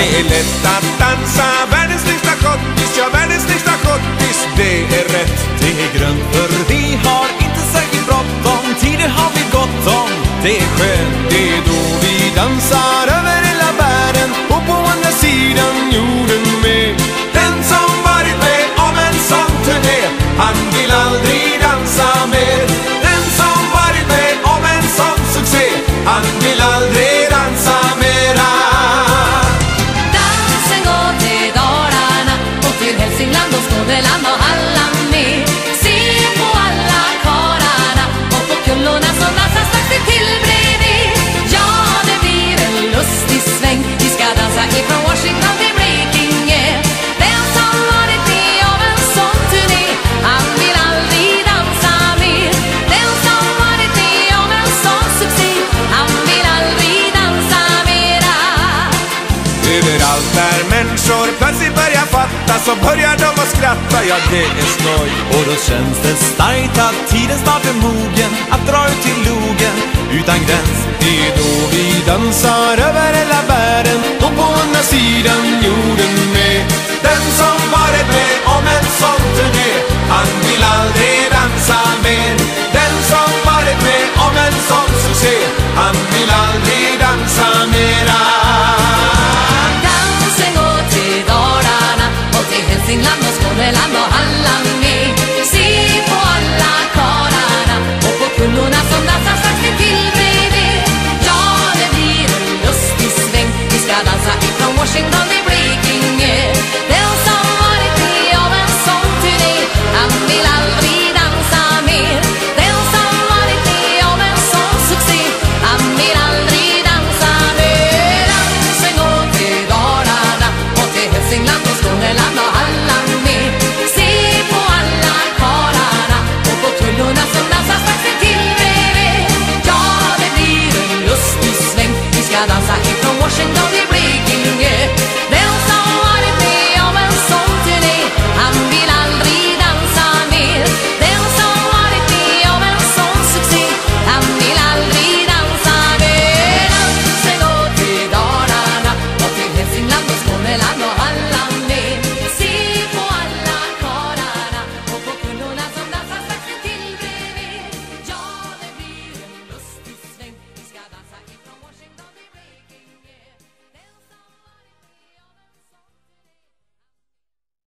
Det är lätt att dansa världens längsta schottis, ja världens längsta schottis Det är rätt, det är grönt för vi har inte särskilt bråttom. Tider har vi gott om, det är skönt. När människor plötsligt börjar fatta så börjar de att skratta, ja det är skoj. Och då känns det starkt att tiden snart är mogen att dra ut till logen utan gräns. Det är då vi dansar över